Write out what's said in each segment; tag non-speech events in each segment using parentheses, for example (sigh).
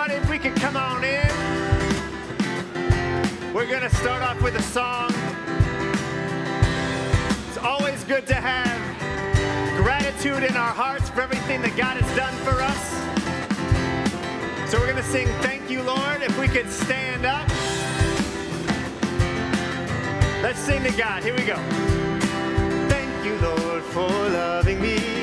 everybody. If we could come on in. We're going to start off with a song. It's always good to have gratitude in our hearts for everything that God has done for us. So we're going to sing Thank You, Lord. If we could stand up. Let's sing to God. Here we go. Thank you, Lord, for loving me.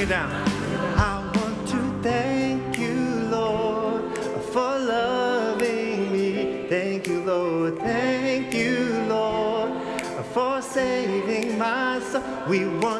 It down. I want to thank you, Lord, for loving me. Thank you, Lord. Thank you, Lord, for saving my soul. We want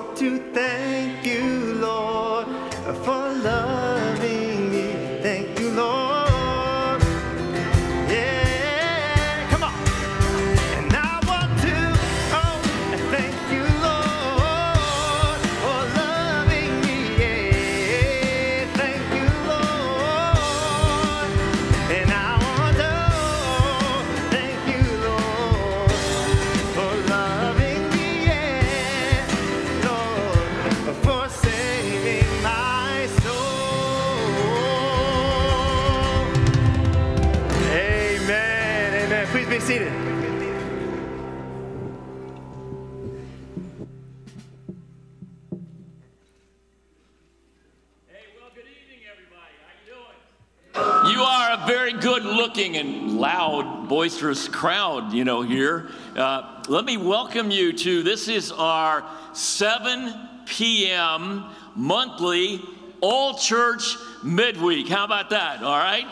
looking and loud, boisterous crowd, you know, here. Uh, let me welcome you to this is our 7 p.m. monthly all church midweek. How about that? All right.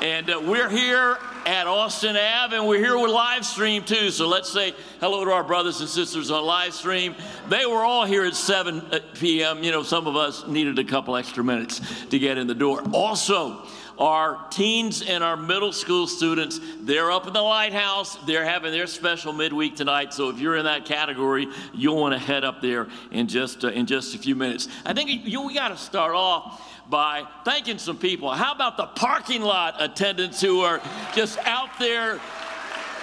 And uh, we're here at Austin Ave, and we're here with live stream too. So let's say hello to our brothers and sisters on live stream. They were all here at 7 p.m. You know, some of us needed a couple extra minutes to get in the door. Also, our teens and our middle school students, they're up in the lighthouse. They're having their special midweek tonight. So if you're in that category, you'll want to head up there in just uh, in just a few minutes. I think you, we got to start off by thanking some people. How about the parking lot attendants who are just out there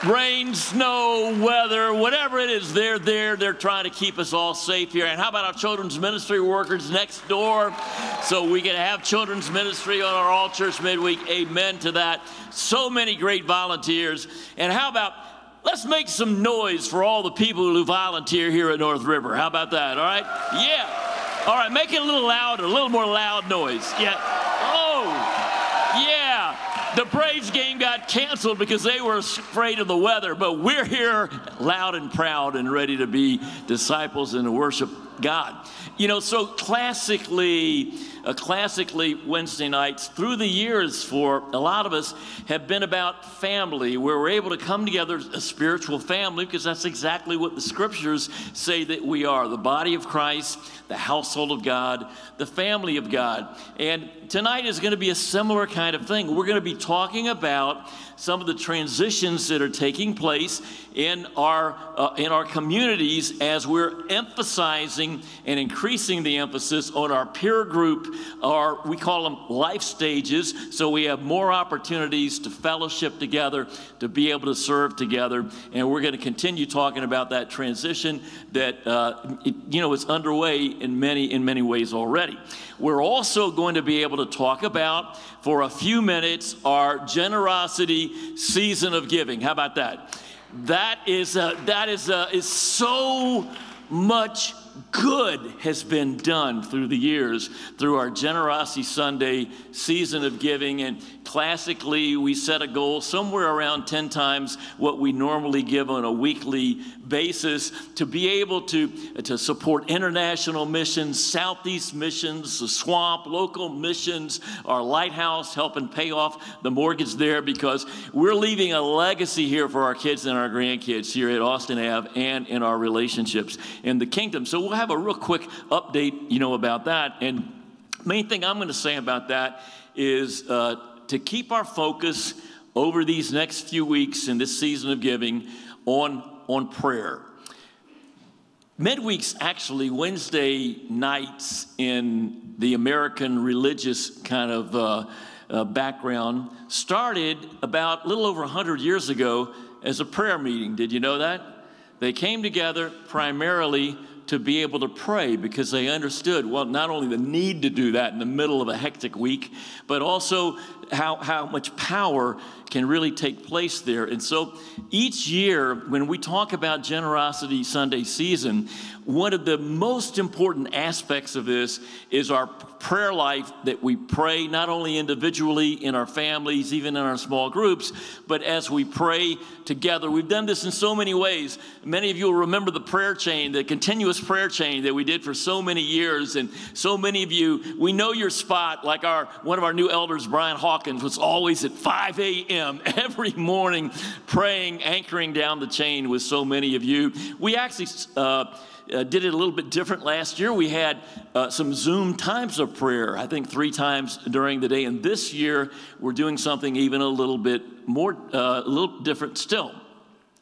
rain, snow, weather, whatever it is, they're there. They're trying to keep us all safe here. And how about our children's ministry workers next door? So we can have children's ministry on our all church midweek. Amen to that. So many great volunteers. And how about let's make some noise for all the people who volunteer here at North River. How about that? All right? Yeah. All right, make it a little louder, a little more loud noise. Yeah. The Braves game got canceled because they were afraid of the weather, but we're here loud and proud and ready to be disciples and to worship God. You know, so classically, uh, classically Wednesday nights through the years for a lot of us have been about family, where we're able to come together as a spiritual family because that's exactly what the scriptures say that we are the body of Christ, the household of God, the family of God. And tonight is going to be a similar kind of thing. We're going to be talking about some of the transitions that are taking place in our, uh, in our communities as we're emphasizing and increasing the emphasis on our peer group, or we call them life stages, so we have more opportunities to fellowship together, to be able to serve together. And we're going to continue talking about that transition that, uh, it, you know, is underway in many, in many ways already. We're also going to be able to talk about, for a few minutes, our generosity season of giving. How about that? That is, uh, that is, uh, is so much good has been done through the years through our Generosity Sunday season of giving. And classically, we set a goal somewhere around 10 times what we normally give on a weekly basis to be able to, to support international missions, Southeast missions, the swamp, local missions, our lighthouse, helping pay off the mortgage there because we're leaving a legacy here for our kids and our grandkids here at Austin Ave and in our relationships in the kingdom. So we'll have a real quick update, you know, about that. And main thing I'm going to say about that is uh, to keep our focus over these next few weeks in this season of giving on on prayer. Midweeks, actually, Wednesday nights in the American religious kind of uh, uh, background, started about a little over 100 years ago as a prayer meeting. Did you know that? They came together primarily to be able to pray because they understood, well, not only the need to do that in the middle of a hectic week, but also how, how much power can really take place there. And so each year, when we talk about Generosity Sunday season, one of the most important aspects of this is our prayer life that we pray not only individually in our families, even in our small groups, but as we pray together. We've done this in so many ways. Many of you will remember the prayer chain, the continuous prayer chain that we did for so many years. And so many of you, we know your spot, like our one of our new elders, Brian Hawkins, was always at 5 a.m. (laughs) every morning praying, anchoring down the chain with so many of you. We actually uh, uh, did it a little bit different last year. We had uh, some Zoom times of prayer, I think three times during the day. And this year, we're doing something even a little bit more, uh, a little different still.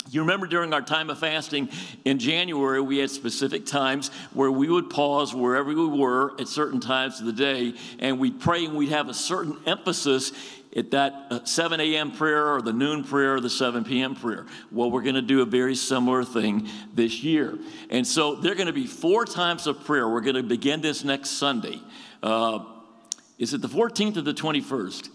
You remember during our time of fasting in January, we had specific times where we would pause wherever we were at certain times of the day and we'd pray and we'd have a certain emphasis at that uh, 7 a.m. prayer or the noon prayer or the 7 p.m. prayer. Well, we're going to do a very similar thing this year. And so there are going to be four times of prayer. We're going to begin this next Sunday. Uh, is it the 14th or the 21st?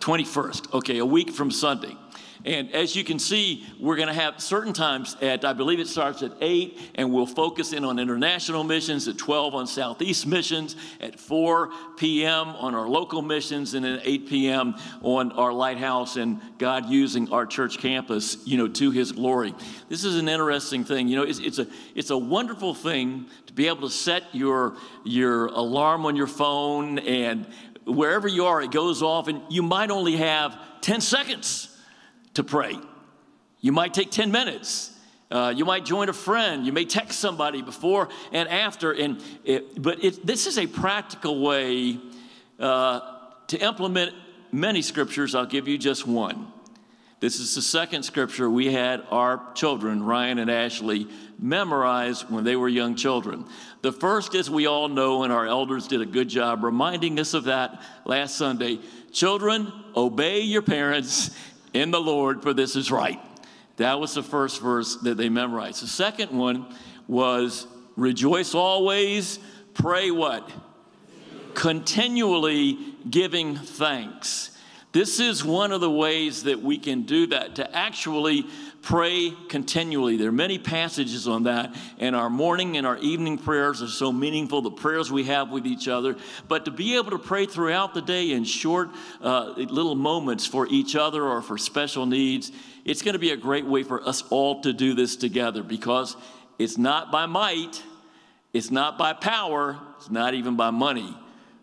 21st. Okay, a week from Sunday. And as you can see, we're going to have certain times at, I believe it starts at 8, and we'll focus in on international missions, at 12 on Southeast missions, at 4 p.m. on our local missions, and at 8 p.m. on our lighthouse and God using our church campus, you know, to his glory. This is an interesting thing. You know, it's, it's, a, it's a wonderful thing to be able to set your, your alarm on your phone and wherever you are, it goes off, and you might only have 10 seconds to pray. You might take 10 minutes. Uh, you might join a friend. You may text somebody before and after. And it, but it, this is a practical way uh, to implement many scriptures. I'll give you just one. This is the second scripture we had our children, Ryan and Ashley, memorize when they were young children. The first, as we all know, and our elders did a good job reminding us of that last Sunday children, obey your parents in the Lord, for this is right. That was the first verse that they memorized. The second one was rejoice always, pray what? Continually giving thanks. This is one of the ways that we can do that to actually pray continually. There are many passages on that, and our morning and our evening prayers are so meaningful, the prayers we have with each other. But to be able to pray throughout the day in short uh, little moments for each other or for special needs, it's going to be a great way for us all to do this together because it's not by might, it's not by power, it's not even by money,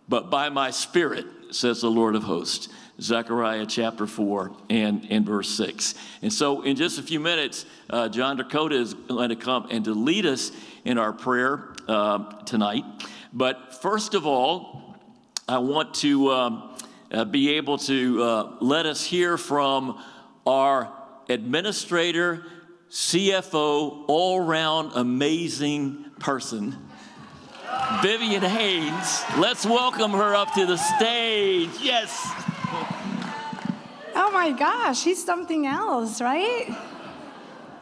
but by my spirit, says the Lord of hosts. Zechariah chapter 4 and, and verse 6. And so, in just a few minutes, uh, John Dakota is going to come and to lead us in our prayer uh, tonight. But first of all, I want to um, uh, be able to uh, let us hear from our administrator CFO, all round amazing person, Vivian Haynes. Let's welcome her up to the stage. Yes. Oh my gosh, he's something else, right?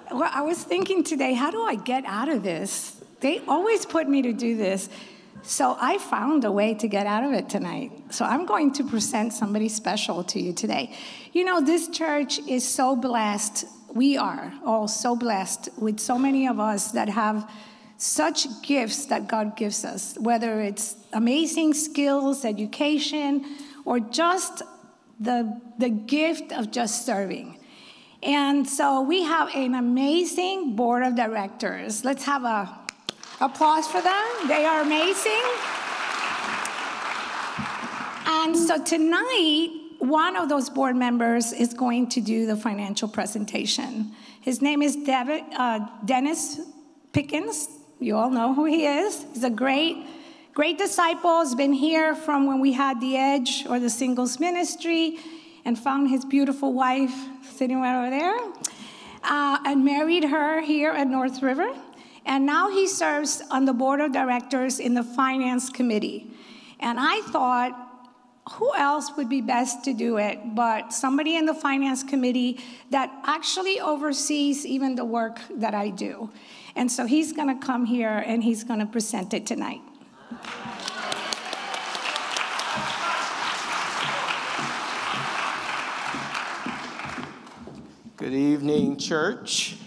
Well, I was thinking today, how do I get out of this? They always put me to do this. So I found a way to get out of it tonight. So I'm going to present somebody special to you today. You know, this church is so blessed. We are all so blessed with so many of us that have such gifts that God gives us, whether it's amazing skills, education, or just the, the gift of just serving. And so we have an amazing board of directors. Let's have a Applause for them. They are amazing. And so tonight, one of those board members is going to do the financial presentation. His name is David, uh, Dennis Pickens. You all know who he is. He's a great, great disciple. He's been here from when we had the Edge or the Singles Ministry and found his beautiful wife sitting right over there uh, and married her here at North River. And now he serves on the board of directors in the finance committee. And I thought, who else would be best to do it but somebody in the finance committee that actually oversees even the work that I do? And so he's going to come here and he's going to present it tonight. Good evening, church.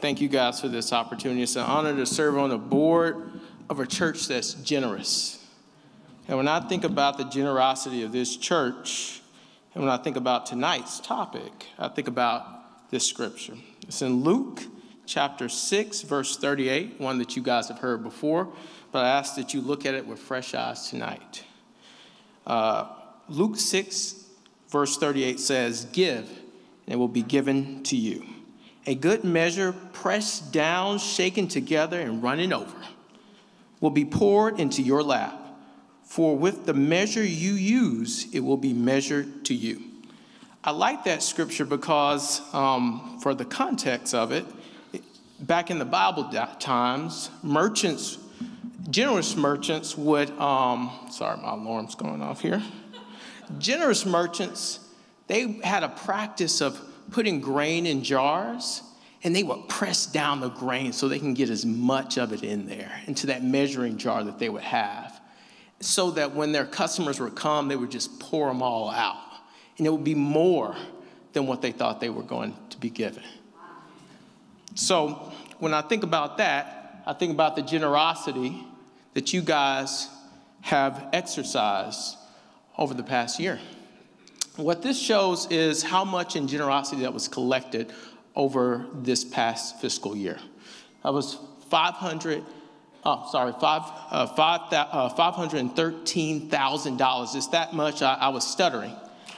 Thank you guys for this opportunity. It's an honor to serve on the board of a church that's generous. And when I think about the generosity of this church, and when I think about tonight's topic, I think about this scripture. It's in Luke chapter 6, verse 38, one that you guys have heard before, but I ask that you look at it with fresh eyes tonight. Uh, Luke 6, verse 38 says, Give, and it will be given to you a good measure, pressed down, shaken together, and running over, will be poured into your lap. For with the measure you use, it will be measured to you. I like that scripture because, um, for the context of it, back in the Bible times, merchants, generous merchants would, um, sorry, my alarm's going off here. Generous merchants, they had a practice of putting grain in jars and they would press down the grain so they can get as much of it in there into that measuring jar that they would have so that when their customers would come they would just pour them all out and it would be more than what they thought they were going to be given so when i think about that i think about the generosity that you guys have exercised over the past year what this shows is how much in generosity that was collected over this past fiscal year. That was 500, oh, sorry, five, uh, five, uh, $513,000. It's that much I, I was stuttering.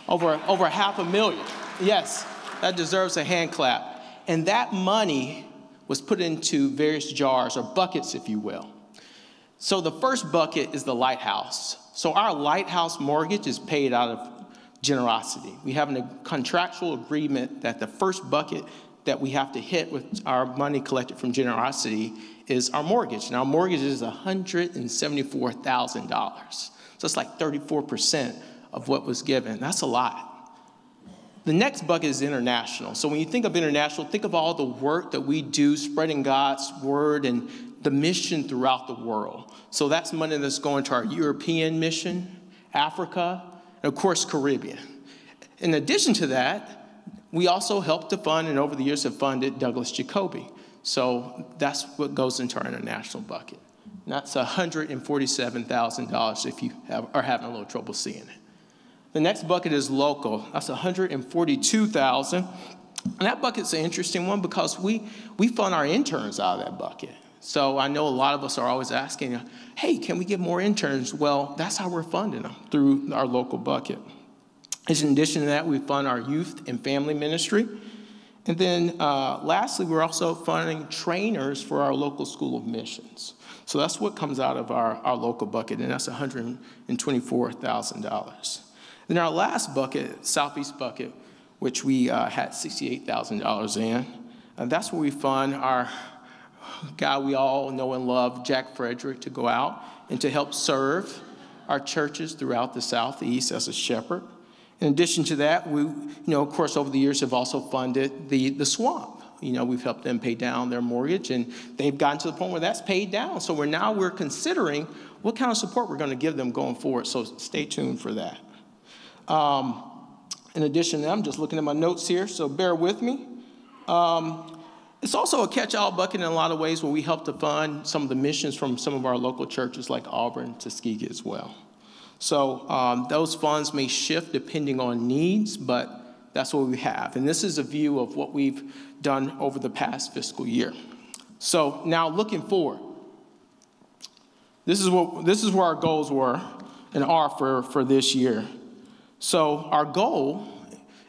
Over, over half a million. Yes, that deserves a hand clap. And that money was put into various jars or buckets, if you will. So the first bucket is the lighthouse. So our lighthouse mortgage is paid out of generosity. We have a contractual agreement that the first bucket that we have to hit with our money collected from generosity is our mortgage. Our mortgage is $174,000. So it's like 34% of what was given. That's a lot. The next bucket is international. So when you think of international, think of all the work that we do spreading God's word and the mission throughout the world. So that's money that's going to our European mission, Africa, and of course, Caribbean. In addition to that, we also help to fund and over the years have funded Douglas Jacoby. So that's what goes into our international bucket. And that's $147,000 if you have, are having a little trouble seeing it. The next bucket is local. That's 142,000. And that bucket's an interesting one because we, we fund our interns out of that bucket. So I know a lot of us are always asking, hey, can we get more interns? Well, that's how we're funding them through our local bucket. In addition to that, we fund our youth and family ministry. And then uh, lastly, we're also funding trainers for our local school of missions. So that's what comes out of our, our local bucket, and that's $124,000. Then our last bucket, Southeast bucket, which we uh, had $68,000 in. That's where we fund our guy we all know and love, Jack Frederick, to go out and to help serve our churches throughout the Southeast as a shepherd. In addition to that, we, you know, of course, over the years have also funded the, the swamp. You know, we've helped them pay down their mortgage, and they've gotten to the point where that's paid down. So we're now we're considering what kind of support we're going to give them going forward. So stay tuned for that. Um, in addition, I'm just looking at my notes here, so bear with me. Um, it's also a catch-all bucket in a lot of ways where we help to fund some of the missions from some of our local churches like Auburn, Tuskegee as well. So um, those funds may shift depending on needs, but that's what we have. And this is a view of what we've done over the past fiscal year. So now looking forward, this is, what, this is where our goals were and are for, for this year. So our goal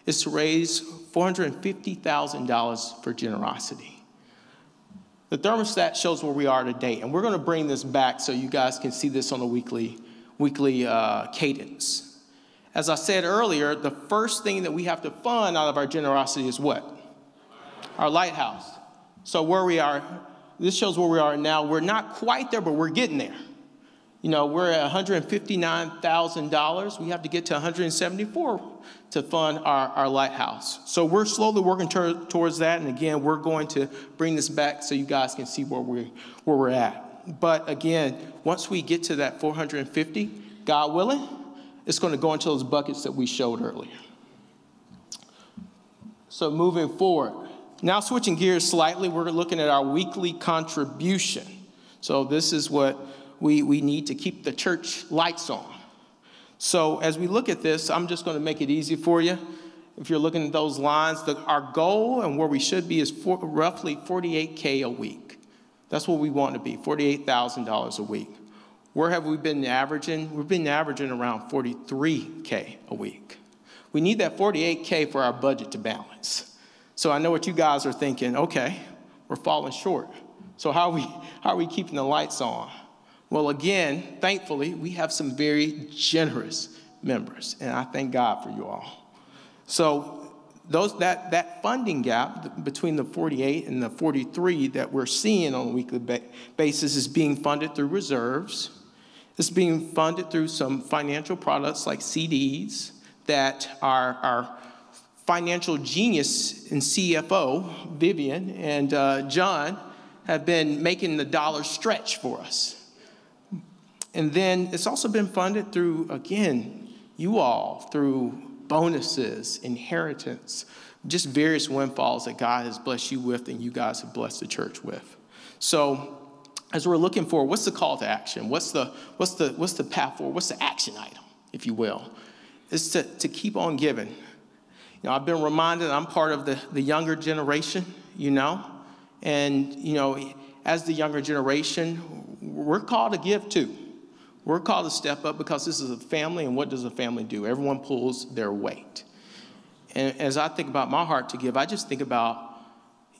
is to raise $450,000 for generosity. The thermostat shows where we are today, and we're going to bring this back so you guys can see this on a weekly, weekly uh, cadence. As I said earlier, the first thing that we have to fund out of our generosity is what? Our lighthouse. So where we are, this shows where we are now. We're not quite there, but we're getting there. You know, we're at $159,000. We have to get to 174 to fund our, our lighthouse. So we're slowly working ter- towards that. And again, we're going to bring this back so you guys can see where we're, where we're at. But again, once we get to that 450, God willing, it's going to go into those buckets that we showed earlier. So moving forward, now switching gears slightly, we're looking at our weekly contribution. So this is what we, we need to keep the church lights on. So as we look at this, I'm just going to make it easy for you. If you're looking at those lines, the, our goal and where we should be is for, roughly 48K a week. That's what we want to be, $48,000 a week. Where have we been averaging? We've been averaging around 43K a week. We need that 48K for our budget to balance. So I know what you guys are thinking, okay, we're falling short. So how are we, how are we keeping the lights on? Well, again, thankfully, we have some very generous members, and I thank God for you all. So, those, that, that funding gap between the 48 and the 43 that we're seeing on a weekly ba- basis is being funded through reserves. It's being funded through some financial products like CDs that our, our financial genius and CFO, Vivian and uh, John, have been making the dollar stretch for us. And then it's also been funded through, again, you all, through bonuses, inheritance, just various windfalls that God has blessed you with and you guys have blessed the church with. So, as we're looking for, what's the call to action? What's the, what's the, what's the path forward? What's the action item, if you will? Is to, to keep on giving. You know, I've been reminded I'm part of the, the younger generation, you know, and, you know, as the younger generation, we're called to give too. We're called to step up because this is a family, and what does a family do? Everyone pulls their weight. And as I think about my heart to give, I just think about,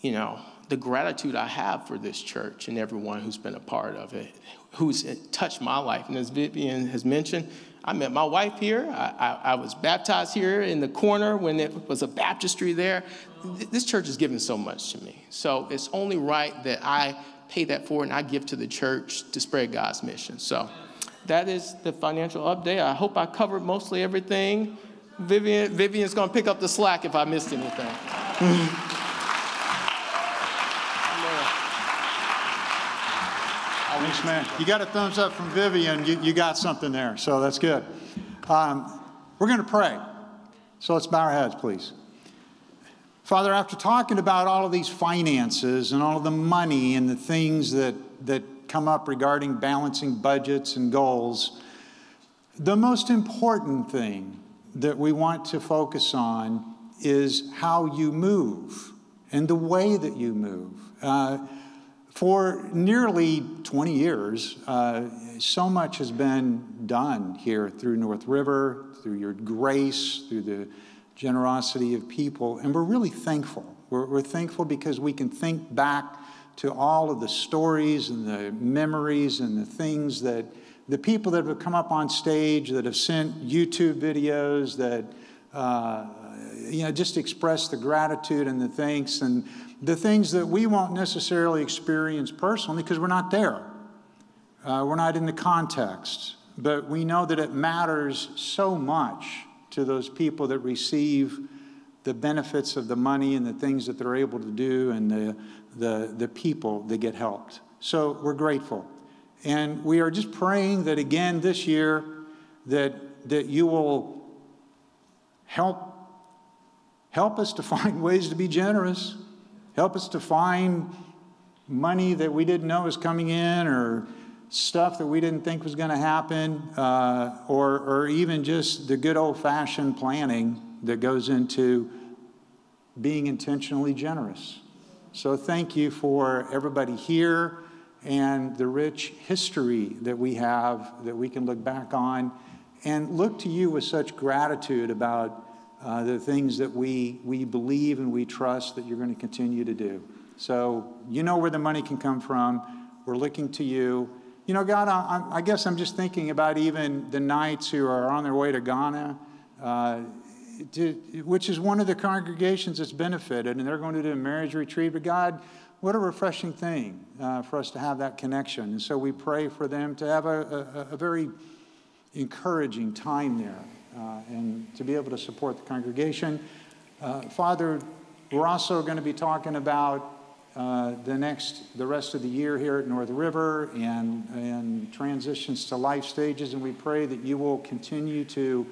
you know, the gratitude I have for this church and everyone who's been a part of it, who's touched my life. And as Vivian has mentioned, I met my wife here. I, I, I was baptized here in the corner when it was a baptistry there. This church has given so much to me. So it's only right that I pay that forward and I give to the church to spread God's mission. So that is the financial update. I hope I covered mostly everything. Vivian, Vivian's going to pick up the slack if I missed anything. (laughs) Thanks, man. You got a thumbs up from Vivian. You, you got something there, so that's good. Um, we're going to pray. So let's bow our heads, please. Father, after talking about all of these finances and all of the money and the things that, that come up regarding balancing budgets and goals, the most important thing that we want to focus on is how you move and the way that you move. Uh, for nearly 20 years, uh, so much has been done here through North River, through your grace, through the generosity of people, and we're really thankful. We're, we're thankful because we can think back to all of the stories and the memories and the things that the people that have come up on stage, that have sent YouTube videos, that uh, you know, just express the gratitude and the thanks and the things that we won't necessarily experience personally because we're not there. Uh, we're not in the context. But we know that it matters so much to those people that receive the benefits of the money and the things that they're able to do and the, the, the people that get helped. So we're grateful. And we are just praying that again this year that, that you will help, help us to (laughs) find ways to be generous. Help us to find money that we didn't know was coming in or stuff that we didn't think was going to happen, uh, or, or even just the good old fashioned planning that goes into being intentionally generous. So, thank you for everybody here and the rich history that we have that we can look back on and look to you with such gratitude about uh, the things that we, we believe and we trust that you're going to continue to do. So, you know where the money can come from. We're looking to you. You know, God, I, I guess I'm just thinking about even the knights who are on their way to Ghana, uh, to, which is one of the congregations that's benefited, and they're going to do a marriage retreat. But God, what a refreshing thing uh, for us to have that connection. And so we pray for them to have a, a, a very encouraging time there uh, and to be able to support the congregation. Uh, Father, we're also going to be talking about uh, the next, the rest of the year here at North River and, and transitions to life stages. And we pray that you will continue to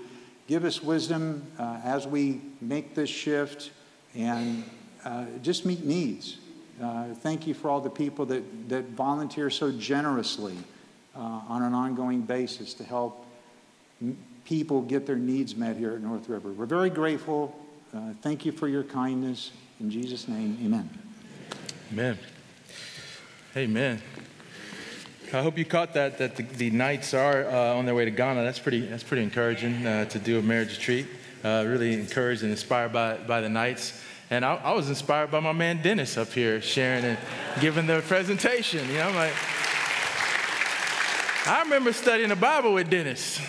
give us wisdom uh, as we make this shift and uh, just meet needs. Uh, thank you for all the people that, that volunteer so generously uh, on an ongoing basis to help people get their needs met here at North River. We're very grateful. thank you for your kindness. In Jesus' name, amen. Amen. Amen. I hope you caught that that the, the Knights are uh, on their way to Ghana. That's pretty that's pretty encouraging uh, to do a marriage retreat. Uh, really encouraged and inspired by by the Knights. And I, I, was inspired by my man Dennis up here sharing and giving the presentation. You know, I'm like, I remember studying the Bible with Dennis.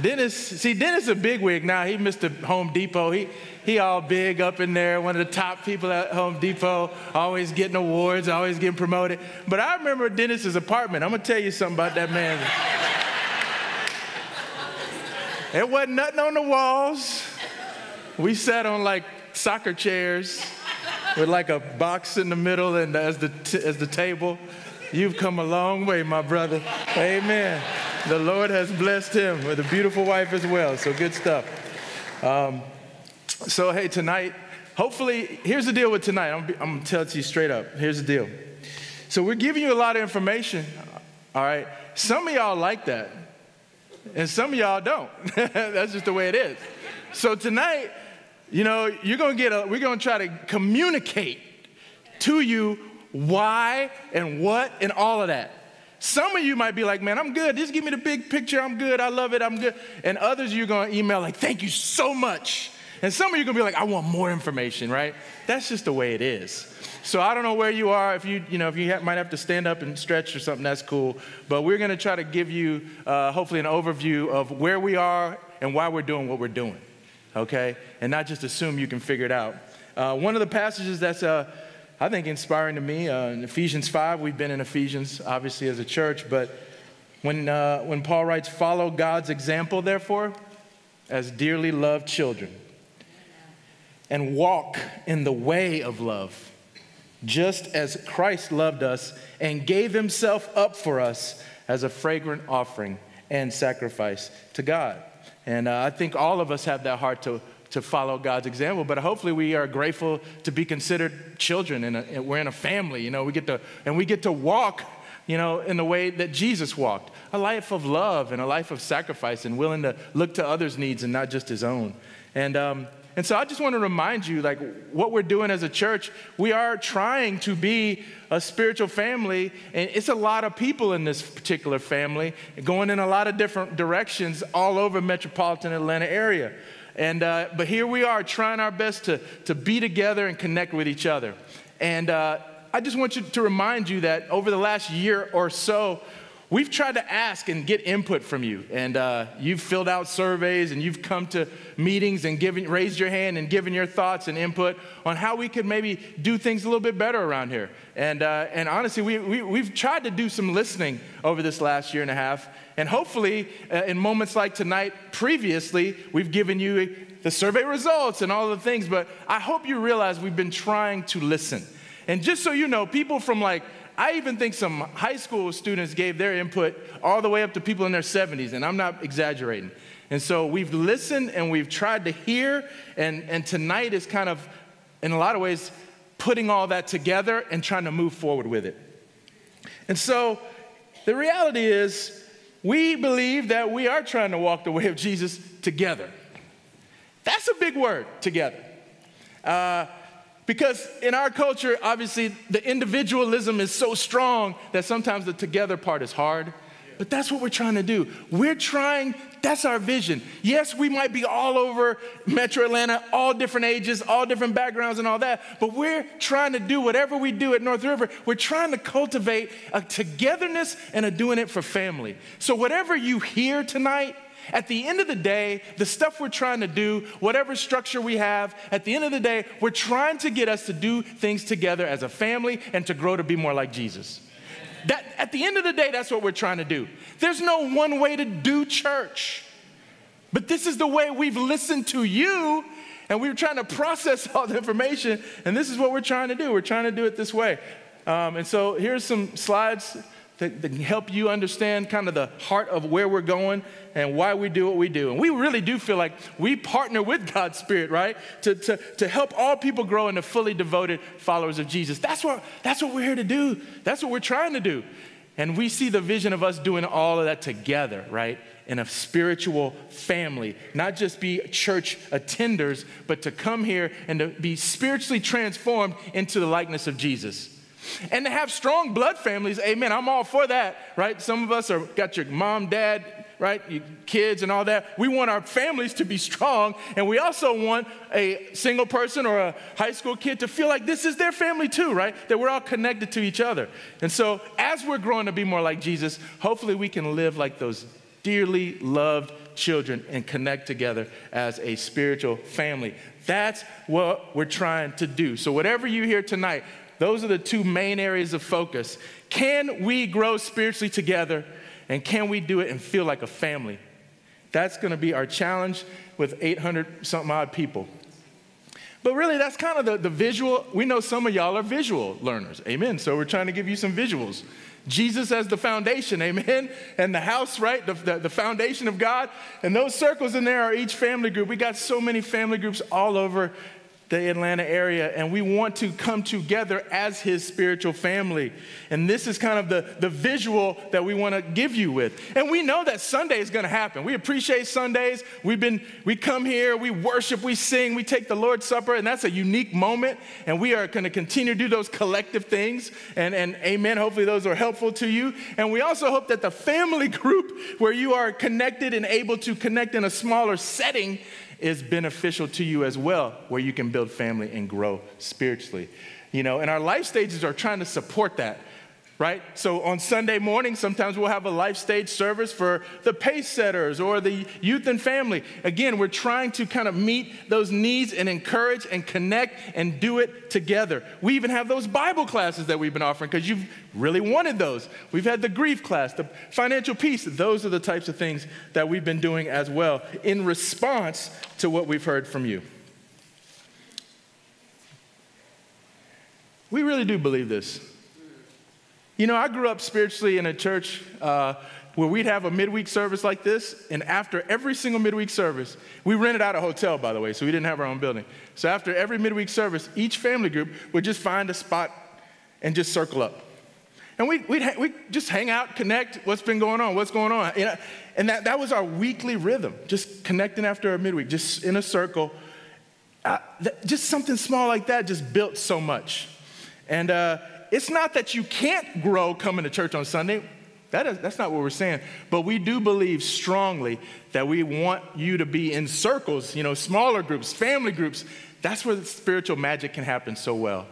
Dennis, see, Dennis is a bigwig now. He Mr. Home Depot. He he all big up in there, one of the top people at Home Depot, always getting awards, always getting promoted. But I remember Dennis's apartment. I'm gonna tell you something about that man. it wasn't nothing on the walls. We sat on like soccer chairs with like a box in the middle and as the, as the table. You've come a long way, my brother. Amen. The Lord has blessed him with a beautiful wife as well. So good stuff. Um, so, hey, tonight, hopefully, here's the deal with tonight. I'm, I'm going to tell it to you straight up. Here's the deal. So, we're giving you a lot of information, all right? Some of y'all like that, and some of y'all don't. (laughs) That's just the way it is. So, tonight, you know, you're going to get a, we're going to try to communicate to you why and what and all of that. Some of you might be like, man, I'm good. Just give me the big picture. I'm good. I love it. I'm good. And others, you're going to email like, thank you so much and some of you are gonna be like, I want more information, right? That's just the way it is. So I don't know where you are. If you, you know, if you might have to stand up and stretch or something, that's cool. But we're gonna try to give you, uh, hopefully, an overview of where we are and why we're doing what we're doing, okay? And not just assume you can figure it out. Uh, one of the passages that's, uh, I think, inspiring to me uh, in Ephesians 5. We've been in Ephesians, obviously, as a church, but when, uh, when Paul writes, Follow God's example, therefore, as dearly loved children and walk in the way of love, just as Christ loved us and gave himself up for us as a fragrant offering and sacrifice to God. And uh, I think all of us have that heart to, to follow God's example, but hopefully we are grateful to be considered children and we're in a family, you know, we get to, and we get to walk, you know, in the way that Jesus walked a life of love and a life of sacrifice and willing to look to others' needs and not just his own. And um, and so I just want to remind you like what we're doing as a church, we are trying to be a spiritual family and it's a lot of people in this particular family going in a lot of different directions all over metropolitan Atlanta area. And uh, but here we are trying our best to to be together and connect with each other. And uh, I just want you to remind you that over the last year or so, we've tried to ask and get input from you. And uh, you've filled out surveys and you've come to meetings and given, raised your hand and given your thoughts and input on how we could maybe do things a little bit better around here. And, uh, and honestly, we, we, we've tried to do some listening over this last year and a half. And hopefully, uh, in moments like tonight, previously, we've given you the survey results and all the things. But I hope you realize we've been trying to listen. And just so you know, people from like I even think some high school students gave their input all the way up to people in their 70s, and I'm not exaggerating. And so we've listened and we've tried to hear, and, and tonight is kind of, in a lot of ways, putting all that together and trying to move forward with it. And so the reality is, we believe that we are trying to walk the way of Jesus together. That's a big word, together. Uh, because in our culture, obviously, the individualism is so strong that sometimes the together part is hard. But that's what we're trying to do. We're trying, that's our vision. Yes, we might be all over metro Atlanta, all different ages, all different backgrounds, and all that, but we're trying to do whatever we do at North River, we're trying to cultivate a togetherness and a doing it for family. So, whatever you hear tonight, at the end of the day, the stuff we're trying to do, whatever structure we have, at the end of the day, we're trying to get us to do things together as a family and to grow to be more like Jesus. That, at the end of the day, that's what we're trying to do. There's no one way to do church. But this is the way we've listened to you, and we are trying to process all the information, and this is what we're trying to do. We're trying to do it this way. Um, and so here's some slides that, that, can help you understand kind of the heart of where we're going and why we do what we do. And we really do feel like we partner with God's Spirit, right? To, to, to help all people grow into fully devoted followers of Jesus. That's what, that's what we're here to do. That's what we're trying to do. And we see the vision of us doing all of that together, right? In a spiritual family, not just be church attenders, but to come here and to be spiritually transformed into the likeness of Jesus. And to have strong blood families, amen, I'm all for that, right? Some of us are got your mom, dad, right? Your kids and all that. We want our families to be strong, and we also want a single person or a high school kid to feel like this is their family too, right? That we're all connected to each other. And so, as we're growing to be more like Jesus, hopefully we can live like those dearly loved children and connect together as a spiritual family. That's what we're trying to do. So, whatever you hear tonight, those are the two main areas of focus. Can we grow spiritually together? And can we do it and feel like a family? That's going to be our challenge with 800 something odd people. But really, that's kind of the, the visual. We know some of y'all are visual learners. Amen. So we're trying to give you some visuals. Jesus as the foundation, amen. And the house, right? The, the, the, foundation of God. And those circles in there are each family group. We got so many family groups all over the Atlanta area, and we want to come together as his spiritual family. And this is kind of the, the visual that we want to give you with. And we know that Sunday is going to happen. We appreciate Sundays. We've been, we come here, we worship, we sing, we take the Lord's Supper, and that's a unique moment. And we are going to continue to do those collective things. And, and amen. Hopefully, those are helpful to you. And we also hope that the family (laughs) group where you are connected and able to connect in a smaller setting is beneficial to you as well, where you can build family and grow spiritually. You know, and our life stages are trying to support that right? So on Sunday morning, sometimes we'll have a life stage service for the pace setters or the youth and family. Again, we're trying to kind of meet those needs and encourage and connect and do it together. We even have those Bible classes that we've been offering because you've really wanted those. We've had the grief class, the financial peace. Those are the types of things that we've been doing as well in response to what we've heard from you. We really do believe this you know, I grew up spiritually in a church uh, where we'd have a midweek service like this, and after every single midweek service, we rented out a hotel, by the way, so we didn't have our own building. So after every midweek service, each family group would just find a spot and just circle up. And we'd, we'd, ha- we'd just hang out, connect, what's been going on, what's going on. And, and that, that was our weekly rhythm, just connecting after a midweek, just in a circle. Uh, that, just something small like that just built so much. And, uh, it's not that you can't grow coming to church on Sunday. That is, that's not what we're saying. But we do believe strongly that we want you to be in circles, you know, smaller groups, family groups. That's where the spiritual magic can happen so well.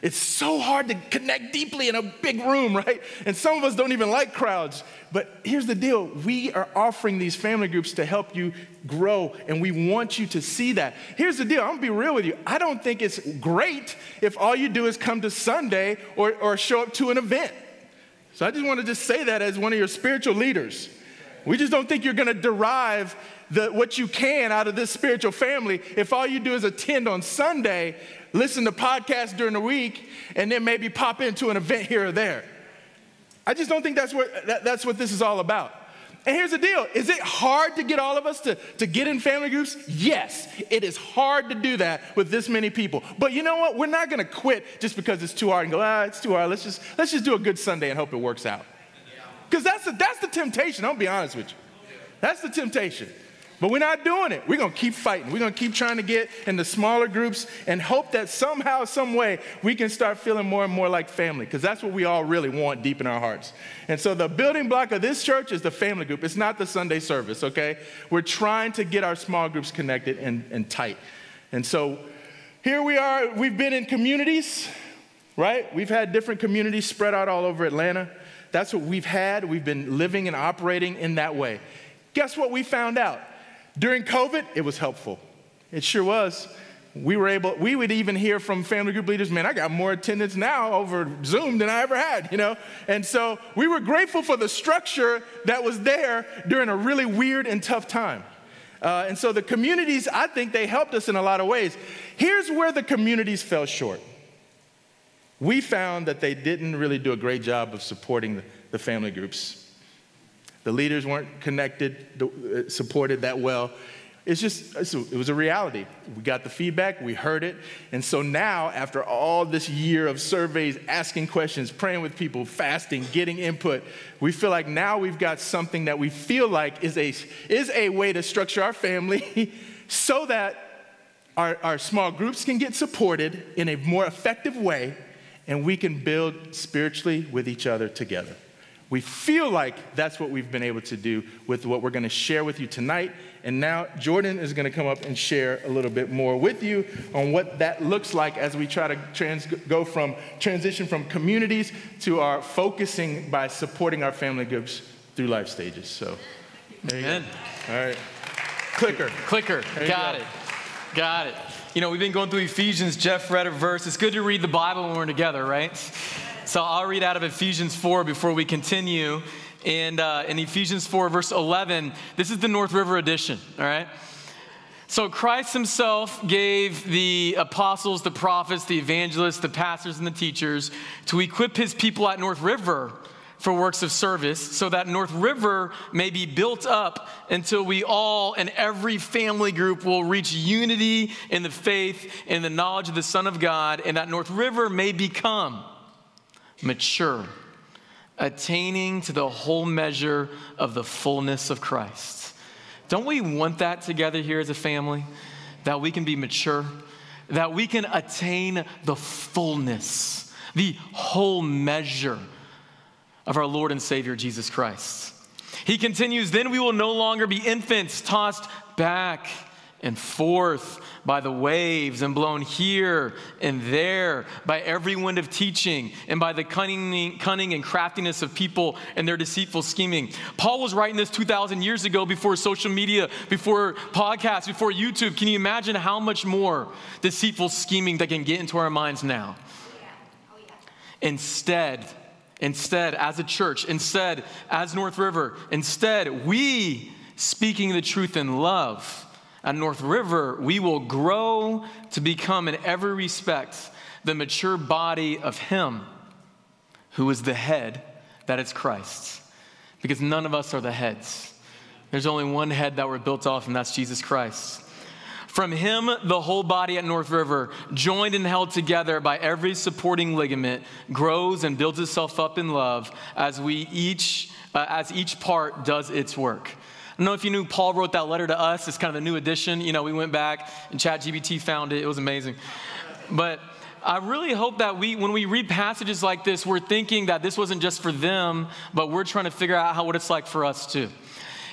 It's so hard to connect deeply in a big room, right? And some of us don't even like crowds. But here's the deal we are offering these family groups to help you grow, and we want you to see that. Here's the deal I'm gonna be real with you. I don't think it's great if all you do is come to Sunday or, or show up to an event. So I just want to just say that as one of your spiritual leaders. We just don't think you're gonna derive the, what you can out of this spiritual family if all you do is attend on Sunday listen to podcasts during the week, and then maybe pop into an event here or there. I just don't think that's what, that, that's what this is all about. And here's the deal is it hard to get all of us to, to get in family groups? Yes, it is hard to do that with this many people. But you know what? We're not going to quit just because it's too hard and go, ah, it's too hard. Let's just, let's just do a good Sunday and hope it works out. Because that's, the, that's the temptation, I'll be honest with you. That's the temptation. But we're not doing it. We're going to keep fighting. We're going to keep trying to get in the smaller groups and hope that somehow, some way, we can start feeling more and more like family because that's what we all really want deep in our hearts. And so the building block of this church is the family group. It's not the Sunday service, okay? We're trying to get our small groups connected and, and tight. And so here we are. We've been in communities, right? We've had different communities spread out all over Atlanta. That's what we've had. We've been living and operating in that way. Guess what we found out? During COVID, it was helpful. It sure was. We were able, we would even hear from family group leaders, man, I got more attendance now over Zoom than I ever had, you know? And so we were grateful for the structure that was there during a really weird and tough time. Uh, and so the communities, I think they helped us in a lot of ways. Here's where the communities fell short. We found that they didn't really do a great job of supporting the, the family groups the leaders weren't connected, uh, supported that well. It's just, it was a reality. We got the feedback, we heard it. And so now, after all this year of surveys, asking questions, praying with people, fasting, getting input, we feel like now we've got something that we feel like is a, is a way to structure our family (laughs) so that our, our small groups can get supported in a more effective way and we can build spiritually with each other together. We feel like that's what we've been able to do with what we're going to share with you tonight. And now Jordan is going to come up and share a little bit more with you on what that looks like as we try to trans- go from transition from communities to our focusing by supporting our family groups through life stages. So, there Amen. go. All right. Clicker. Clicker. Got go. it. Got it. You know, we've been going through Ephesians. Jeff read a verse. It's good to read the Bible when we're together, right? So I'll read out of Ephesians 4 before we continue. And uh, in Ephesians 4, verse 11, this is the North River edition, all right? So Christ himself gave the apostles, the prophets, the evangelists, the pastors, and the teachers to equip his people at North River for works of service so that North River may be built up until we all and every family group will reach unity in the faith and the knowledge of the Son of God, and that North River may become mature, attaining to the whole measure of the fullness of Christ. Don't we want that together here as a family? That we can be mature, that we can attain the fullness, the whole measure of our Lord and Savior Jesus Christ. He continues, then we will no longer be infants tossed back and forth by the waves and blown here and there by every wind of teaching and by the cunning, cunning and craftiness of people and their deceitful scheming. Paul was writing this 2,000 years ago before social media, before podcasts, before YouTube. Can you imagine how much more deceitful scheming that can get into our minds now? Instead, instead, as a church, instead, as North River, instead, we speaking the truth in love at North River, we will grow to become, in every respect, the mature body of Him who is the head, that is Christ. Because none of us are the heads. There's only one head that we're built off, and that's Jesus Christ. From him, the whole body at North River, joined and held together by every supporting ligament, grows and builds itself up in love as we each, uh, as each part does its work don't know if you knew Paul wrote that letter to us. It's kind of a new edition. You know, we went back and ChatGPT found it. It was amazing. But I really hope that we, when we read passages like this, we're thinking that this wasn't just for them, but we're trying to figure out how what it's like for us too.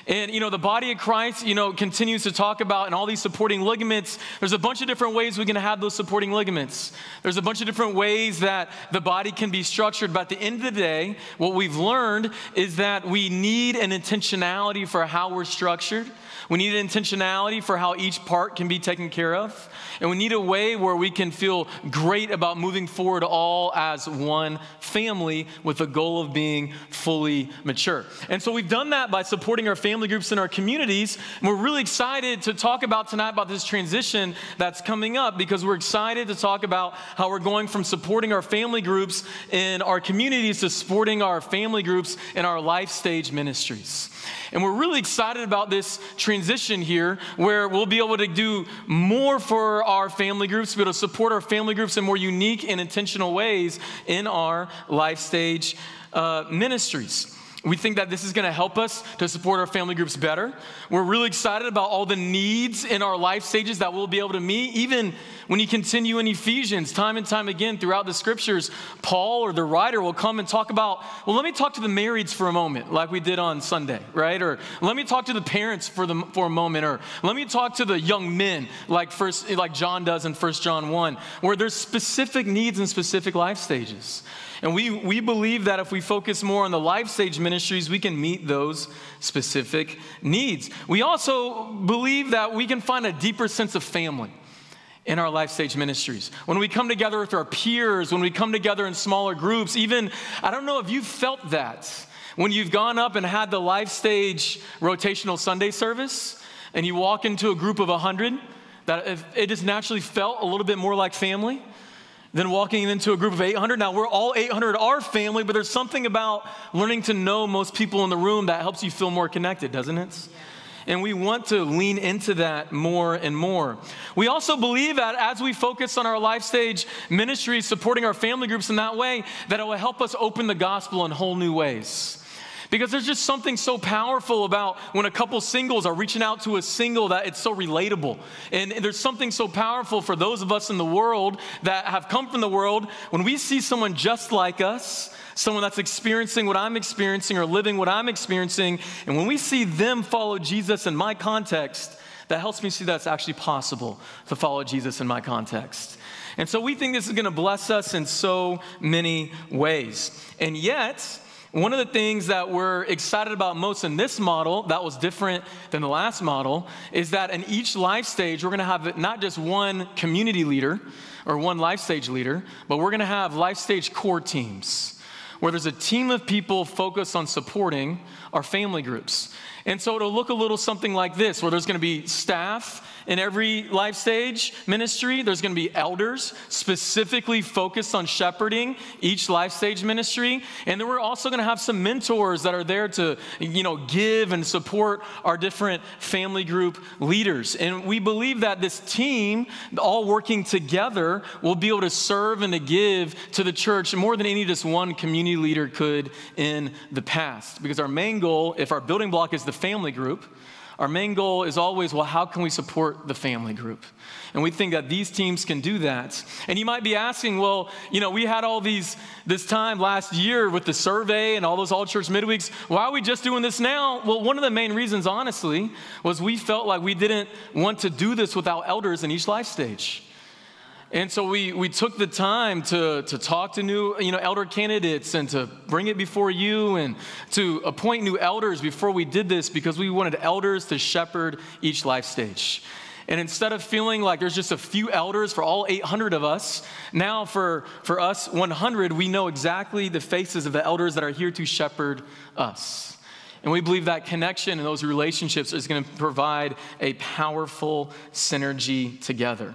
And, you know, the body of Christ, you know, continues to talk about and all these supporting ligaments. There's a bunch of different ways we can have those supporting ligaments. There's a bunch of different ways that the body can be structured. But at the end of the day, what we've learned is that we need an intentionality for how we're structured. We need an intentionality for how each part can be taken care of. And we need a way where we can feel great about moving forward all as one family with the goal of being fully mature. And so we've done that by supporting our family groups in our communities. And we're really excited to talk about tonight about this transition that's coming up because we're excited to talk about how we're going from supporting our family groups in our communities to supporting our family groups in our life stage ministries. And we're really excited about this transition here where we'll be able to do more for our family groups, be able to support our family groups in more unique and intentional ways in our life stage uh, ministries. We think that this is going to help us to support our family groups better. We're really excited about all the needs in our life stages that we'll be able to meet. Even when you continue in Ephesians, time and time again throughout the scriptures, Paul or the writer will come and talk about, well, let me talk to the marrieds for a moment, like we did on Sunday, right? Or let me talk to the parents for, the, for a moment, or let me talk to the young men, like, first, like John does in 1 John 1, where there's specific needs and specific life stages. And we, we believe that if we focus more on the life stage ministries, we can meet those specific needs. We also believe that we can find a deeper sense of family in our life stage ministries. When we come together with our peers, when we come together in smaller groups, even, I don't know if you've felt that when you've gone up and had the life stage rotational Sunday service and you walk into a group of 100, that it just naturally felt a little bit more like family than walking into a group of 800. Now, we're all 800 our family, but there's something about learning to know most people in the room that helps you feel more connected, doesn't it? And we want to lean into that more and more. We also believe that as we focus on our life stage ministry, supporting our family groups in that way, that it will help us open the gospel in whole new ways. Because there's just something so powerful about when a couple singles are reaching out to a single that it's so relatable. And, there's something so powerful for those of us in the world that have come from the world. When we see someone just like us, someone that's experiencing what I'm experiencing or living what I'm experiencing, and when we see them follow Jesus in my context, that helps me see that it's actually possible to follow Jesus in my context. And so we think this is going to bless us in so many ways. And yet, one of the things that we're excited about most in this model that was different than the last model is that in each life stage, we're going to have not just one community leader or one life stage leader, but we're going to have life stage core teams where there's a team of people focused on supporting our family groups. And so it'll look a little something like this, where there's going to be staff in every life stage ministry. There's going to be elders specifically focused on shepherding each life stage ministry. And then we're also going to have some mentors that are there to, you know, give and support our different family group leaders. And we believe that this team, all working together, will be able to serve and to give to the church more than any just one community leader could in the past. Because our main goal, if our building block is the family group, our main goal is always, well, how can we support the family group? And we think that these teams can do that. And you might be asking, well, you know, we had all these, this time last year with the survey and all those all church midweeks. Why are we just doing this now? Well, one of the main reasons, honestly, was we felt like we didn't want to do this without elders in each life stage. And so we, we took the time to, to talk to new you know, elder candidates and to bring it before you and to appoint new elders before we did this because we wanted elders to shepherd each life stage. And instead of feeling like there's just a few elders for all 800 of us, now for, for us 100, we know exactly the faces of the elders that are here to shepherd us. And we believe that connection and those relationships is going to provide a powerful synergy together.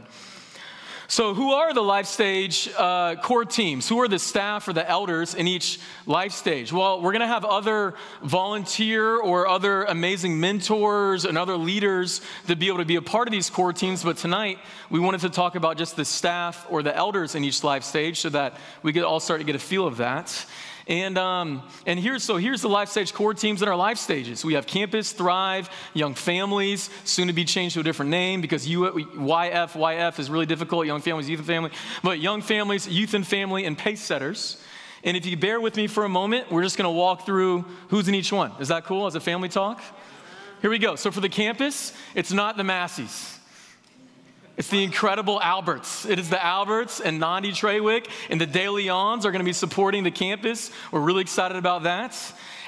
So, who are the life stage uh, core teams? Who are the staff or the elders in each life stage? Well, we're going to have other volunteer or other amazing mentors and other leaders to be able to be a part of these core teams. But tonight, we wanted to talk about just the staff or the elders in each life stage so that we could all start to get a feel of that. And, um, and here's, so here's the life stage core teams in our life stages. We have Campus, Thrive, Young Families, soon to be changed to a different name because YF, YF is really difficult, Young Families, Youth and Family. But Young Families, Youth and Family, and Pace Setters. And if you bear with me for a moment, we're just going to walk through who's in each one. Is that cool as a family talk? Here we go. So for the campus, it's not the Massey's. It's the incredible Alberts. It is the Alberts and Nandi Trawick and the De Leons are going to be supporting the campus. We're really excited about that.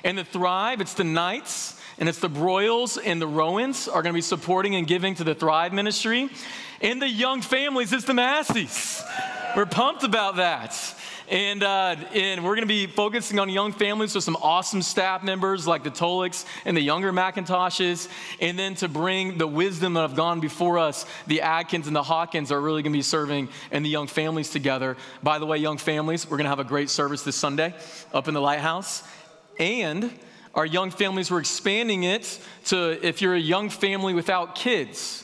And the Thrive, it's the Knights and it's the Broyles and the Rowans are going to be supporting and giving to the Thrive ministry. And the young families, it's the Masseys. We're pumped about that. And, uh, and we're going to be focusing on young families with some awesome staff members like the Tolicks and the younger McIntoshes. And then to bring the wisdom that have gone before us, the Adkins and the Hawkins are really going to be serving and the young families together. By the way, young families, we're going to have a great service this Sunday up in the Lighthouse. And our young families, we're expanding it to if you're a young family without kids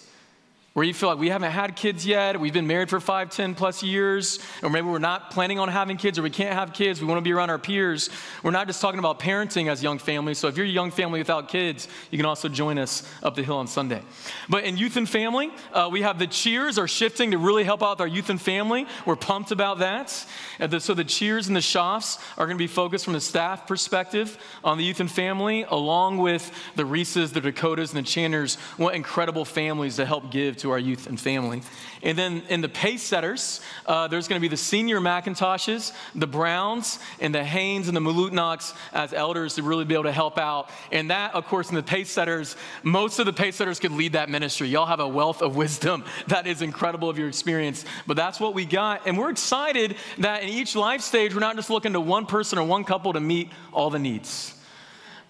where you feel like we haven't had kids yet, we've been married for five, ten plus years, or maybe we're not planning on having kids, or we can't have kids, we want to be around our peers. We're not just talking about parenting as young families. So if you're a young family without kids, you can also join us up the hill on Sunday. But in youth and family, uh, we have the cheers are shifting to really help out our youth and family. We're pumped about that. The, so the cheers and the Schaffs are going to be focused from the staff perspective on the youth and family, along with the Reeses, the Dakotas, and the Channers. What incredible families to help give to our youth and family. And then in the pace setters, uh, there's going to be the senior McIntoshes, the Browns, and the Haynes and the Malutnoks as elders to really be able to help out. And that, of course, in the pace setters, most of the pace setters could lead that ministry. Y'all have a wealth of (laughs) wisdom that is incredible of your experience. But that's what we got. And we're excited that in each life stage, we're not just looking to one person or one couple to meet all the needs.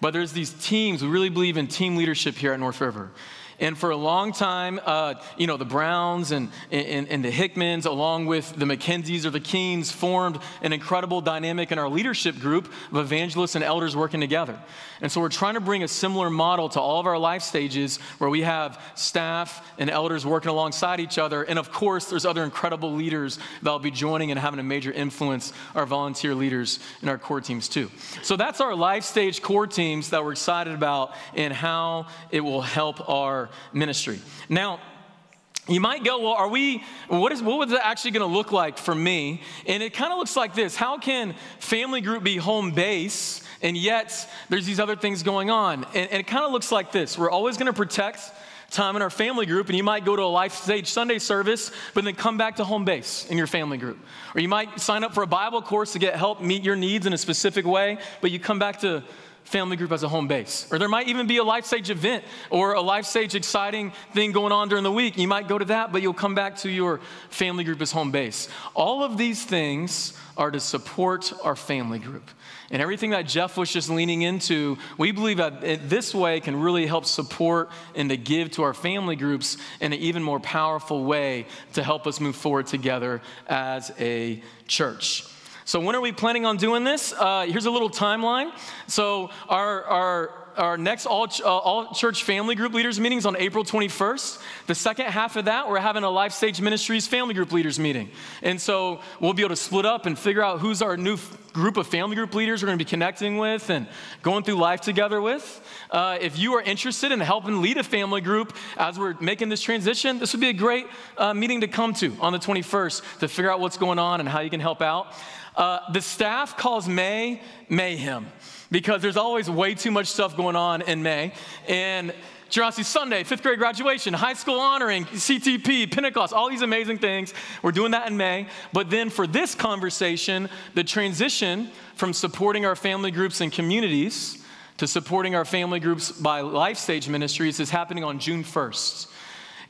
But there's these teams. We really believe in team leadership here at North River. And for a long time, uh, you know, the Browns and, and, and, the Hickmans, along with the McKenzies or the Keens, formed an incredible dynamic in our leadership group of evangelists and elders working together. And so we're trying to bring a similar model to all of our life stages where we have staff and elders working alongside each other. And of course, there's other incredible leaders that'll be joining and having a major influence, our volunteer leaders and our core teams too. So that's our life stage core teams that we're excited about and how it will help our ministry. Now, you might go, well, are we, what, is, what was it actually going to look like for me? And it kind of looks like this How can family group be home base, and yet there's these other things going on? And, and it kind of looks like this We're always going to protect time in our family group, and you might go to a life stage Sunday service, but then come back to home base in your family group. Or you might sign up for a Bible course to get help meet your needs in a specific way, but you come back to family group as a home base. Or there might even be a life stage event or a life stage exciting thing going on during the week. You might go to that, but you'll come back to your family group as home base. All of these things are to support our family group. And everything that Jeff was just leaning into, we believe that this way can really help support and to give to our family groups in an even more powerful way to help us move forward together as a church. So, when are we planning on doing this? Uh, here's a little timeline. So, our, our, our next all, uh, all church family group leaders meeting is on April 21st. The second half of that, we're having a Life Stage Ministries family group leaders meeting. And so we'll be able to split up and figure out who's our new f- group of family group leaders we're going to be connecting with and going through life together with. Uh, if you are interested in helping lead a family group as we're making this transition, this would be a great uh, meeting to come to on the 21st to figure out what's going on and how you can help out. Uh, the staff calls May mayhem because there's always way too much stuff going on in May. And Generosity Sunday, fifth grade graduation, high school honoring, CTP, Pentecost, all these amazing things. We're doing that in May. But then for this conversation, the transition from supporting our family groups and communities to supporting our family groups by life stage ministries is happening on June 1st.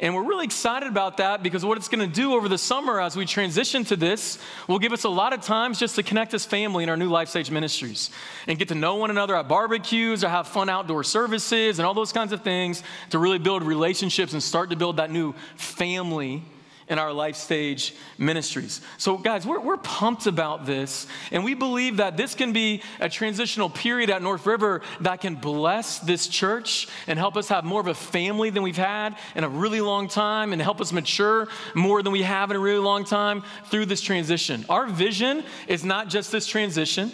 And we're really excited about that because what it's going to do over the summer as we transition to this will give us a lot of times just to connect as family in our new life stage ministries and get to know one another at barbecues or have fun outdoor services and all those kinds of things to really build relationships and start to build that new family in our life stage ministries. So, guys, we're, we're pumped about this, and we believe that this can be a transitional period at North River that can bless this church and help us have more of a family than we've had in a really long time and help us mature more than we have in a really long time through this transition. Our vision is not just this transition.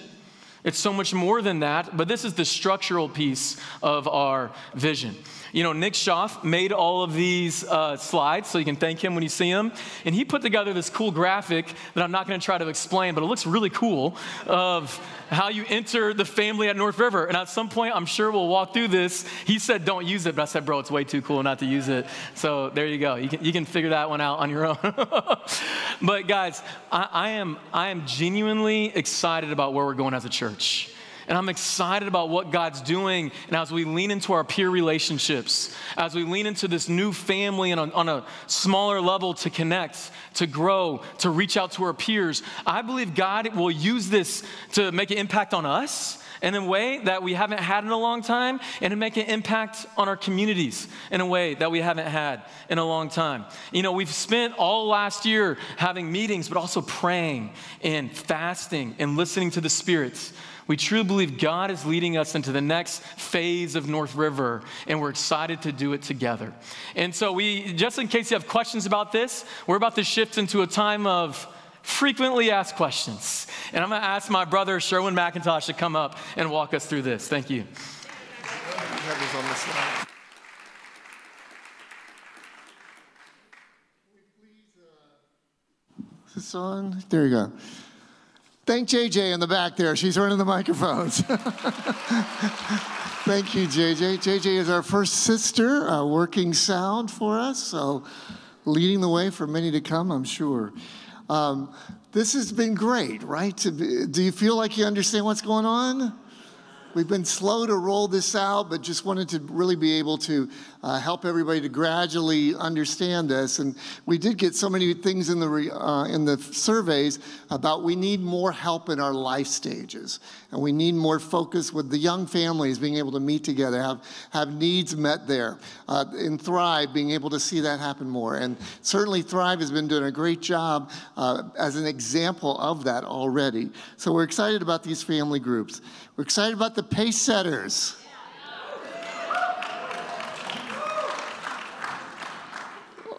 It's so much more than that, but this is the structural piece of our vision. You know, Nick Schaff made all of these uh, slides, so you can thank him when you see him. And he put together this cool graphic that I'm not going to try to explain, but it looks really cool of how you enter the family at North River. And at some point, I'm sure we'll walk through this. He said, don't use it, but I said, bro, it's way too cool not to use it. So there you go. You can, you can figure that one out on your own. (laughs) but guys, I, I, am, I am genuinely excited about where we're going as a church. And I'm excited about what God's doing. And as we lean into our peer relationships, as we lean into this new family and on, on a smaller level to connect, to grow, to reach out to our peers, I believe God will use this to make an impact on us in a way that we haven't had in a long time and to make an impact on our communities in a way that we haven't had in a long time. You know, we've spent all last year having meetings, but also praying and fasting and listening to the spirits. We truly believe God is leading us into the next phase of North River, and we're excited to do it together. And so, we, just in case you have questions about this, we're about to shift into a time of frequently asked questions. And I'm going to ask my brother, Sherwin McIntosh, to come up and walk us through this. Thank you. Is this on? There you go. Thank JJ in the back there. She's running the microphones. (laughs) Thank you, JJ. JJ is our first sister uh, working sound for us, so leading the way for many to come, I'm sure. Um, this has been great, right? do you feel like you understand what's going on? We've been slow to roll this out, but just wanted to really be able to uh, help everybody to gradually understand this. And we did get so many things in the, uh, in the surveys about we need more help in our life stages. And we need more focus with the young families being able to meet together, have, have needs met there. Uh, in Thrive, being able to see that happen more. And certainly Thrive has been doing a great job uh, as an example of that already. So we're excited about these family groups. We're excited about the pace setters.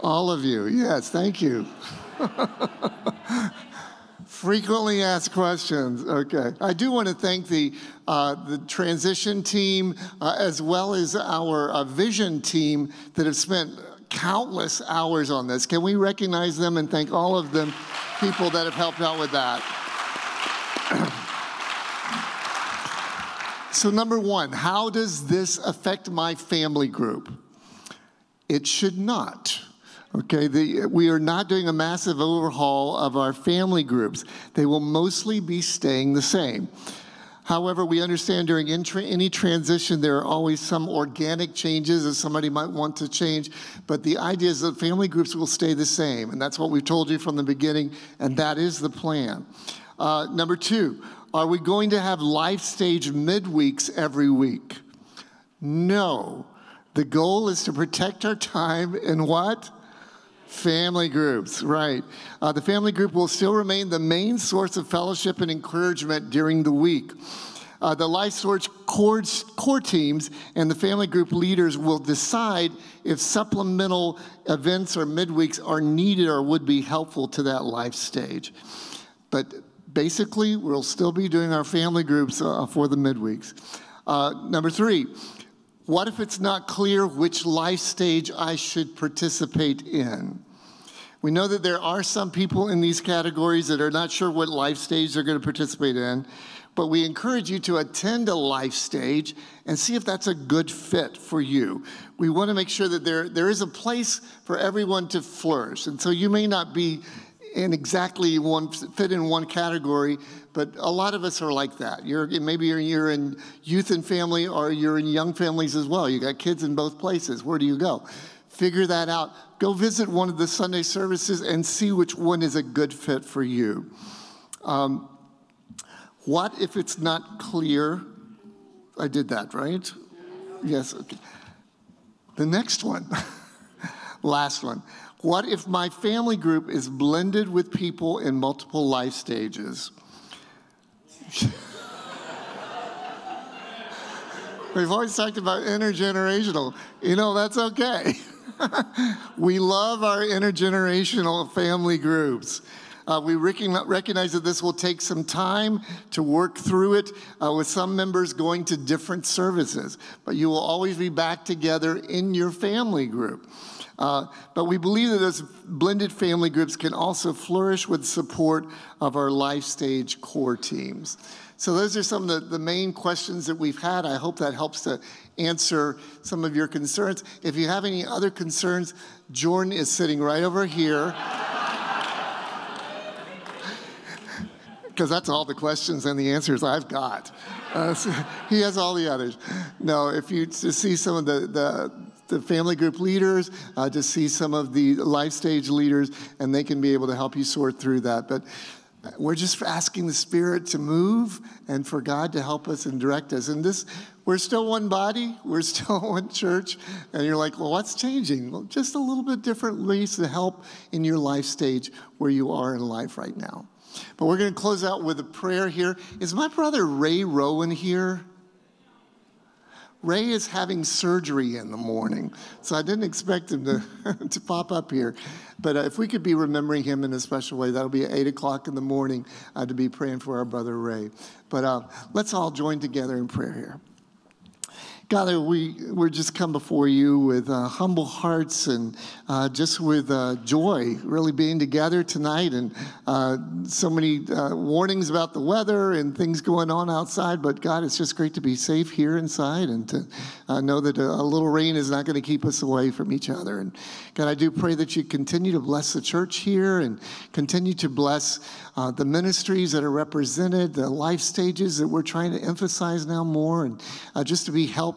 All of you, yes, thank you. (laughs) Frequently asked questions. Okay. I do want to thank the, uh, the transition team uh, as well as our uh, vision team that have spent countless hours on this. Can we recognize them and thank all of them people that have helped out with that? (clears throat) So, number one, how does this affect my family group? It should not. Okay, the, we are not doing a massive overhaul of our family groups. They will mostly be staying the same. However, we understand during any transition, there are always some organic changes that somebody might want to change, but the idea is that family groups will stay the same, and that's what we've told you from the beginning, and that is the plan. Uh, number two, are we going to have life stage midweeks every week? No. The goal is to protect our time in what? Family groups, right. Uh, the family group will still remain the main source of fellowship and encouragement during the week. Uh, the Life Source core, core teams and the family group leaders will decide if supplemental events or midweeks are needed or would be helpful to that life stage. But basically, we'll still be doing our family groups uh, for the midweeks. Uh, number three, what if it's not clear which life stage I should participate in? We know that there are some people in these categories that are not sure what life stage they're going to participate in, but we encourage you to attend a life stage and see if that's a good fit for you. We want to make sure that there, there is a place for everyone to flourish. And so you may not be in exactly one fit in one category, but a lot of us are like that. You're maybe you're, you're in youth and family, or you're in young families as well. You got kids in both places. Where do you go? Figure that out. Go visit one of the Sunday services and see which one is a good fit for you. Um, what if it's not clear? I did that, right? Yes. Okay. The next one, (laughs) last one. What if my family group is blended with people in multiple life stages? (laughs) We've always talked about intergenerational. You know, that's okay. (laughs) we love our intergenerational family groups. Uh, we recognize that this will take some time to work through it uh, with some members going to different services, but you will always be back together in your family group. Uh, but we believe that those blended family groups can also flourish with support of our life stage core teams. So those are some of the, the main questions that we've had. I hope that helps to answer some of your concerns. If you have any other concerns, Jordan is sitting right over here. (laughs) Because that's all the questions and the answers I've got. Uh, so (laughs) he has all the others. No, if you see some of the, the the family group leaders, uh, to see some of the life stage leaders, and they can be able to help you sort through that. But we're just asking the Spirit to move and for God to help us and direct us. And this, we're still one body, we're still (laughs) one church. And you're like, well, what's changing? Well, just a little bit different ways to help in your life stage where you are in life right now. But we're going to close out with a prayer here. Is my brother Ray Rowan here? Ray is having surgery in the morning, so I didn't expect him to, (laughs) to pop up here. But uh, if we could be remembering him in a special way, that'll be at 8 o'clock in the morning uh, to be praying for our brother Ray. But uh, let's all join together in prayer here. God, we, we're just come before you with uh, humble hearts and uh, just with uh, joy, really being together tonight, and uh, so many uh, warnings about the weather and things going on outside. But God, it's just great to be safe here inside and to uh, know that a, a little rain is not going to keep us away from each other. And God, I do pray that you continue to bless the church here and continue to bless the ministries that are represented, the life stages that we're trying to emphasize now more, and just to be helped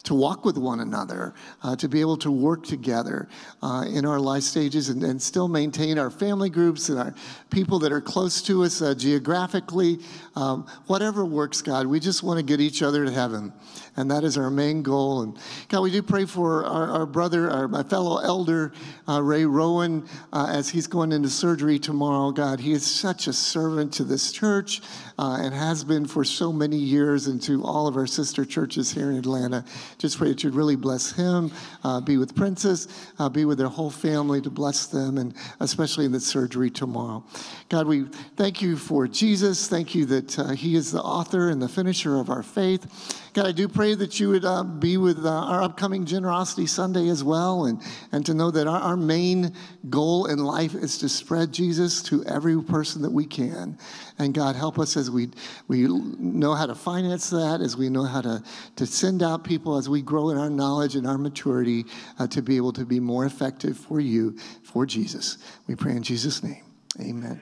to walk with one another, uh, to be able to work together uh, in our life stages and, and, still maintain our family groups and our people that are close to us uh, geographically. Um, whatever works, God, we just want to get each other to heaven. And that is our main goal. And God, we do pray for our, our brother, our, my fellow elder, uh, Ray Rowan, uh, as he's going into surgery tomorrow. God, he is such a servant to this church uh, and has been for so many years and to all of our sister churches here in Atlanta. Just pray that you'd really bless him, uh, be with Princess, uh, be with their whole family to bless them, and especially in the surgery tomorrow. God, we thank you for Jesus. Thank you that uh, he is the author and the finisher of our faith. God, I do pray that you would uh, be with uh, our upcoming Generosity Sunday as well, and, and to know that our, our main goal in life is to spread Jesus to every person that we can. And God, help us as we, we know how to finance that, as we know how to, to send out people, as we grow in our knowledge and our maturity uh, to be able to be more effective for you, for Jesus. We pray in Jesus' name. Amen.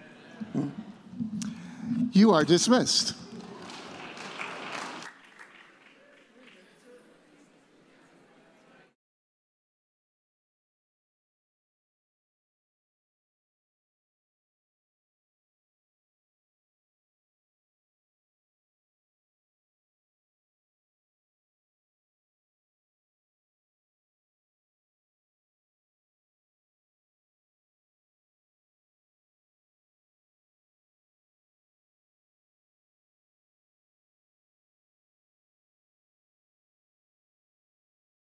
You are dismissed.